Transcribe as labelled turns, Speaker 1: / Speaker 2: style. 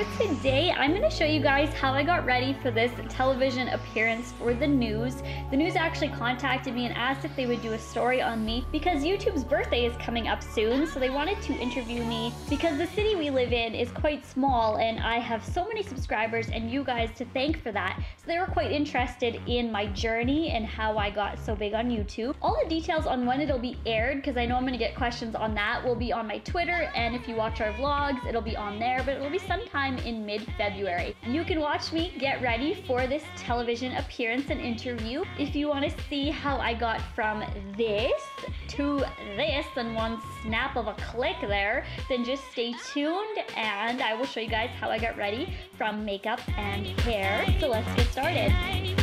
Speaker 1: So today I'm going to show you guys how I got ready for this television appearance for the news. The news actually contacted me and asked if they would do a story on me because YouTube's birthday is coming up soon, so they wanted to interview me because the city we live in is quite small and I have so many subscribers and you guys to thank for that. So they were quite interested in my journey and how I got so big on YouTube. All the details on when it'll be aired, because I know I'm going to get questions on that, will be on my Twitter and if you watch our vlogs, it'll be on there, but it'll be sometime in mid-February. You can watch me get ready for this television appearance and interview. If you want to see how I got from this to this in one snap of a click there, then just stay tuned and I will show you guys how I got ready from makeup and hair. So let's get started.